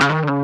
Bye.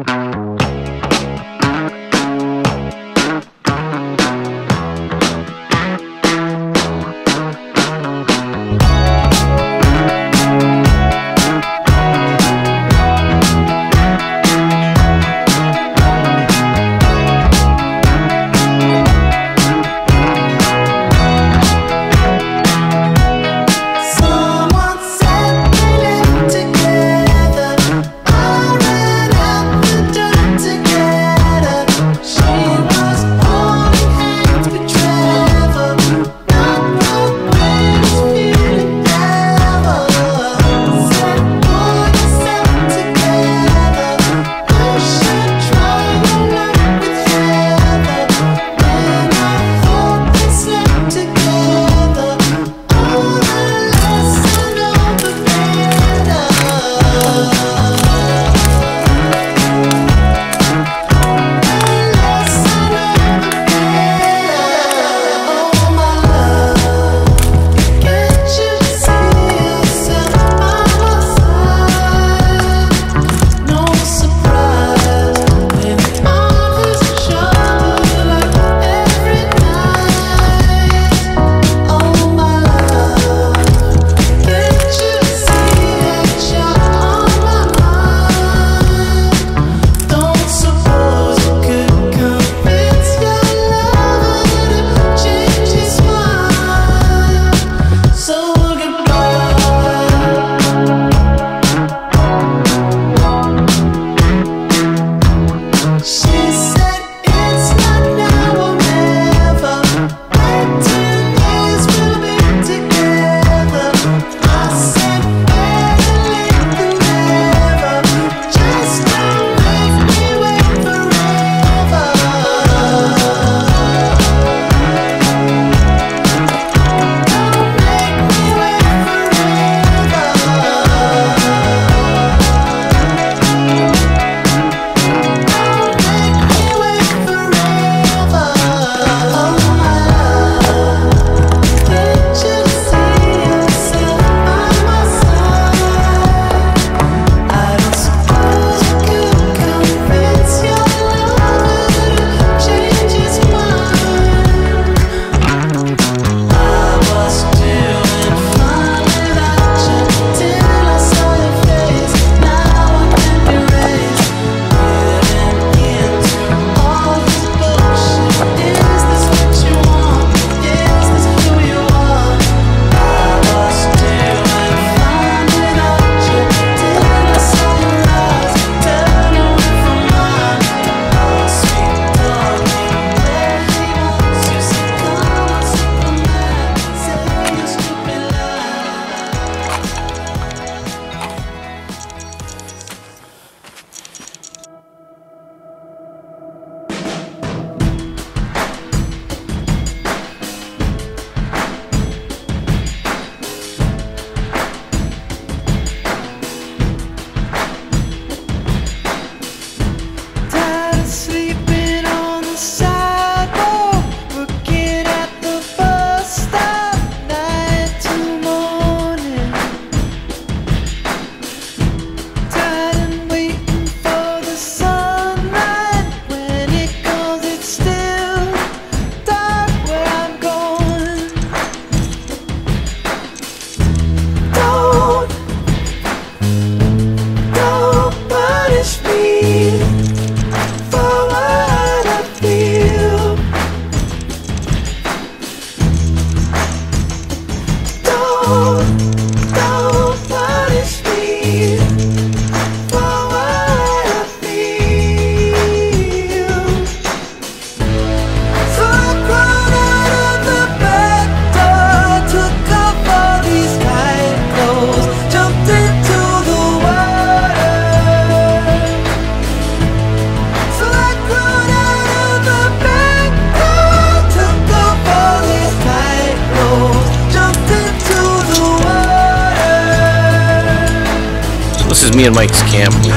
Me and Mike's camp today.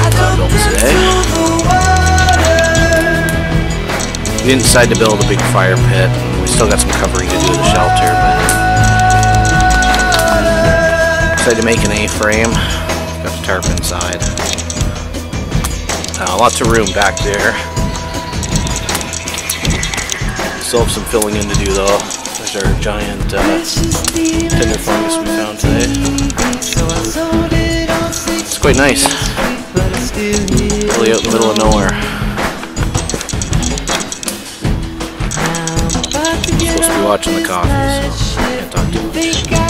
We didn't decide to build a big fire pit. We still got some covering to do in the shelter, but decided to make an A-frame. Got the tarp inside. Uh, lots of room back there. Still have some filling in to do though. There's our giant uh, tinder fungus we found today. Quite nice. Really out in the middle of nowhere. Supposed to be watching the coffee, so can't talk too much.